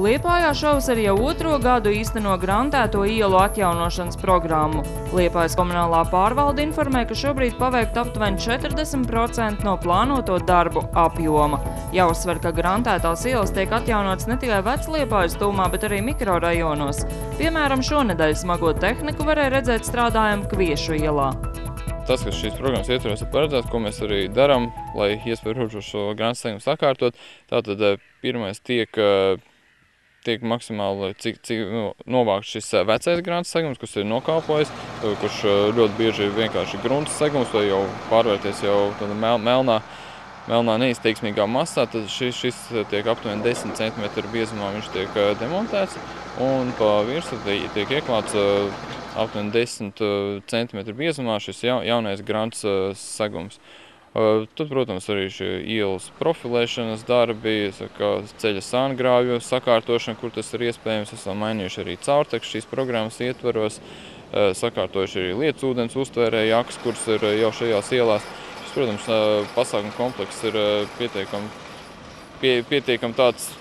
Liepājā šovasar jau otro gadu īsteno grantēto ielu atjaunošanas programmu. Liepājas komunālā pārvalde informē, ka šobrīd paveikt aptuveni 40% no plānoto darbu apjoma. Jāuzsver, ka grantētās ielas tiek atjaunotas ne tikai vecliepājas tūmā, bet arī mikrorajonos. Piemēram, šonedēļ smago tehniku varēja redzēt strādājumu Kviešu ielā tas, kas šīs programmas ietvaros ir paredzēts, ko mēs arī darām, lai iespēju šo grāmatu saņemumu sakārtot. Tātad pirmais tiek tiek maksimāli cik, cik nu, novākts šis vecais grāmatas segums, kas ir nokalpojis, kurš ļoti bieži ir vienkārši grunts segums vai jau pārvērties jau tādā mel, melnā, melnā neizteiksmīgā masā, tad šis, šis tiek aptuveni 10 cm biezumā viņš tiek demontēts un pa virsu tiek ieklāts aptuveni 10 cm biezumā šis jaunais grants segums. Tad, protams, arī šie ielas profilēšanas darbi, ceļa sāngrāvju sakārtošana, kur tas ir iespējams. Esam mainījuši arī caurtekstu šīs programmas ietvaros, sakārtojuši arī lietas ūdens uztvērēju aks, kuras ir jau šajās ielās. Šis, protams, pasākuma komplekss ir pietiekami, pie, pietiekami tāds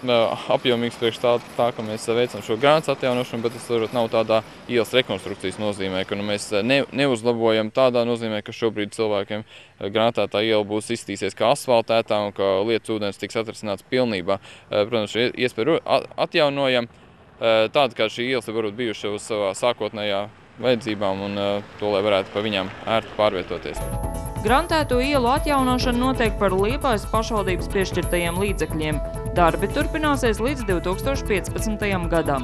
apjomīgs priekš tā, tā, ka mēs veicam šo grāmatas atjaunošanu, bet tas varbūt nav tādā ielas rekonstrukcijas nozīmē, ka nu, mēs ne, neuzlabojam tādā nozīmē, ka šobrīd cilvēkiem grāmatā iela būs izstīsies kā asfaltētā un ka lietas ūdens tiks atrasināts pilnībā. Protams, iespēju atjaunojam tādu, kā šī ielas varbūt bijuši uz savā sākotnējā vajadzībām un to, lai varētu pa viņām ērti pārvietoties. Grantēto ielu atjaunošana notiek par Liepājas pašvaldības piešķirtajiem līdzekļiem. Darbi turpināsies līdz 2015. gadam.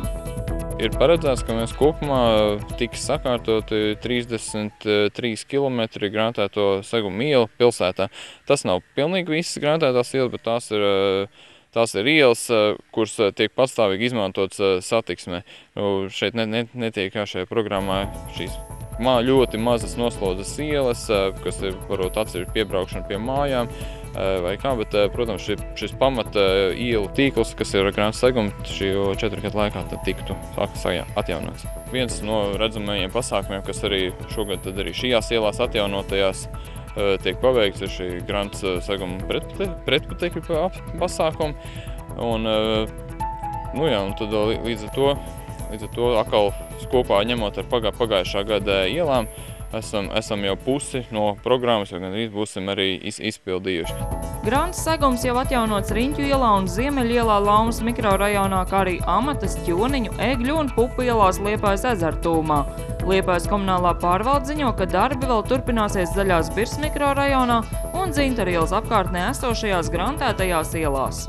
Ir paredzēts, ka mēs kopumā tiks sakārtoti 33 km grāmatēto segumu ielu pilsētā. Tas nav pilnīgi visas grāmatētās ielas, bet tās ir, tās ir ielas, kuras tiek pastāvīgi izmantotas satiksmē. Nu, šeit ne, ne, netiek šajā programmā šīs ļoti mazas noslodzes ielas, kas ir varbūt atsevišķi piebraukšana pie mājām vai kā, bet, protams, šis, šis pamata ielu tīkls, kas ir grāmatas seguma, šī četru gadu laikā tiktu atjaunots. Viens no redzamajiem pasākumiem, kas arī šogad tad arī šajās ielās atjaunotajās tiek paveikts, ir šī grāmatas seguma pretpatekļu pasākumi. Un, nu jā, un tad līdz ar to Līdz ar to atkal kopā ņemot ar pagā, pagājušā gada ielām, esam, esam jau pusi no programmas, jau gandrīz būsim arī iz, izpildījuši. Grants segums jau atjaunots Riņķu ielā un Ziemeļielā Laumas mikrorajonā, kā arī Amatas, Ķoniņu, Egļu un Pupu ielās Liepājas ezertūmā. Liepājas komunālā pārvalde ziņo, ka darbi vēl turpināsies Zaļās Birs mikrorajonā un Dzintarielas apkārtnē esošajās grantētajās ielās.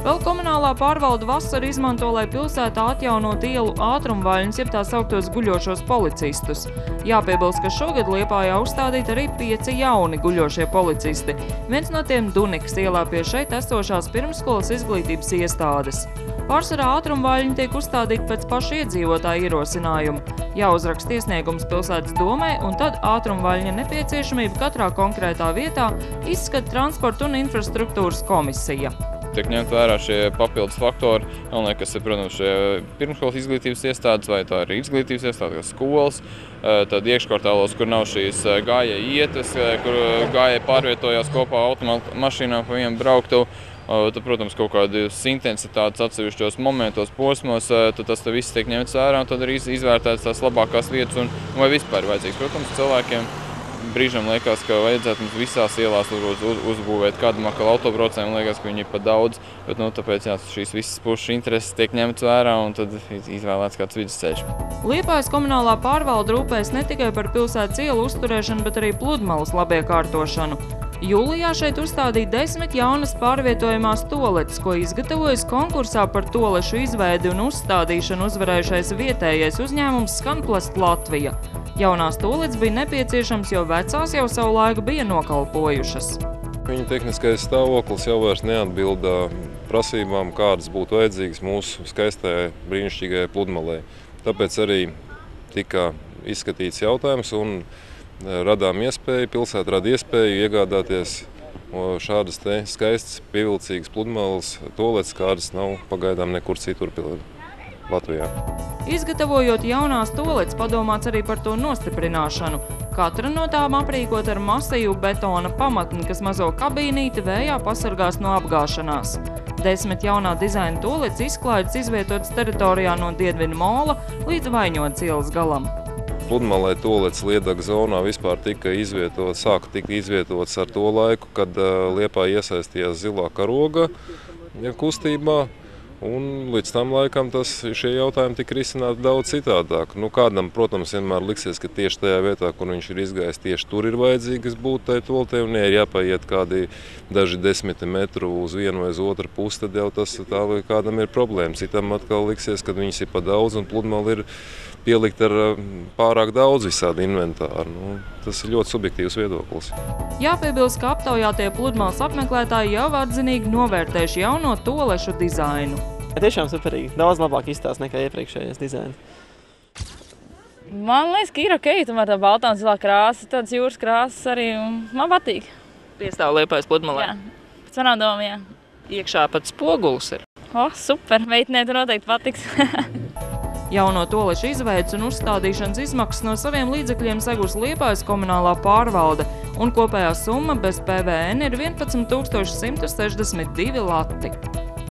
Vēl komunālā pārvalda vasaru izmanto, lai pilsētā atjaunot ielu ātrumvaļņus, jeb tā sauktos guļošos policistus. Jāpiebilst, ka šogad Liepājā uzstādīti arī pieci jauni guļošie policisti. Viens no tiem Dunikas ielā pie šeit esošās pirmskolas izglītības iestādes. Pārsvarā ātrumvaļņi tiek uzstādīti pēc paša iedzīvotāja ierosinājuma. Jāuzraksta iesniegums pilsētas domē, un tad ātrumvaļņa nepieciešamība katrā konkrētā vietā izskata transporta un infrastruktūras komisija tiek ņemt vērā šie papildus faktori. Galvenais, kas ir, protams, šie pirmskolas izglītības iestādes vai tā ir izglītības iestādes, kā skolas, tad iekškvartālos, kur nav šīs gājēji ietas, kur gājēji pārvietojās kopā automašīnā pa vienu brauktu. Tad, protams, kaut kādas intensitātes atsevišķos momentos, posmos, tad tas viss tiek ņemts vērā un tad arī izvērtēts tās labākās vietas un vai vispār vajadzīgs. Protams, cilvēkiem brīžam liekas, ka vajadzētu mums visās ielās uz, uz, uzbūvēt kādu makalu autobraucēju. Man liekas, ka viņi ir pat daudz, bet nu, tāpēc jā, šīs visas pušu intereses tiek ņemtas vērā un tad izvēlēts kāds vidusceļš. Liepājas komunālā pārvalde rūpēs ne tikai par pilsētas ielu uzturēšanu, bet arī pludmales labiekārtošanu. Jūlijā šeit uzstādīja desmit jaunas pārvietojamās toaletes, ko izgatavojas konkursā par tolešu izveidi un uzstādīšanu uzvarējušais vietējais uzņēmums Skanplast Latvija. Jaunās tūlītes bija nepieciešams, jo vecās jau savu laiku bija nokalpojušas. Viņa tehniskais stāvoklis jau vairs neatbilda prasībām, kādas būtu vajadzīgas mūsu skaistajai brīnišķīgajai pludmalē. Tāpēc arī tika izskatīts jautājums un radām iespēju, pilsēta rada iespēju iegādāties šādas te skaistas, pievilcīgas pludmales toaletes, kādas nav pagaidām nekur citur. Latvijā. Izgatavojot jaunās toaletes, padomāts arī par to nostiprināšanu. Katra no tām aprīkot ar masīvu betona pamatni, kas mazo kabīnīti vējā pasargās no apgāšanās. Desmit jaunā dizaina tolets izklaides izvietotas teritorijā no Diedvina mola līdz Vaiņots ielas galam. Pludmalē tolets Liedaga zonā vispār tika izvietots, sāka tikt izvietots ar to laiku, kad uh, Liepā iesaistījās zilā karoga ja, kustībā. Un līdz tam laikam tas, šie jautājumi tika risināti daudz citādāk. Nu, kādam, protams, vienmēr liksies, ka tieši tajā vietā, kur viņš ir izgājis, tieši tur ir vajadzīgas būt tai toltē. Un, ja ir jāpaiet kādi daži desmiti metru uz vienu vai uz otru pusi, tad jau tas tā kādam ir problēma. Citam atkal liksies, ka viņas ir pa daudz un pludmali ir pielikt ar pārāk daudz visādi inventāru. Nu, tas ir ļoti subjektīvs viedoklis. Jāpiebilst, ka aptaujātie pludmales apmeklētāji jau atzinīgi novērtējuši jauno tolešu dizainu. Tiešām superīgi. Daudz labāk izstāsta nekā iepriekšējais dizains. Man liekas, ka ir ok, tomēr tā baltā un zilā krāsa, tādas jūras krāsas arī man patīk. Piestāv liepais pludmalē. Jā, pēc manām domām, jā. Iekšā pat spogulis ir. O, oh, super, meitenē tu noteikti patiks. Jauno tolešu izveids un uzstādīšanas izmaksas no saviem līdzekļiem segus Liepājas komunālā pārvalde, un kopējā summa bez PVN ir 11 162 lati.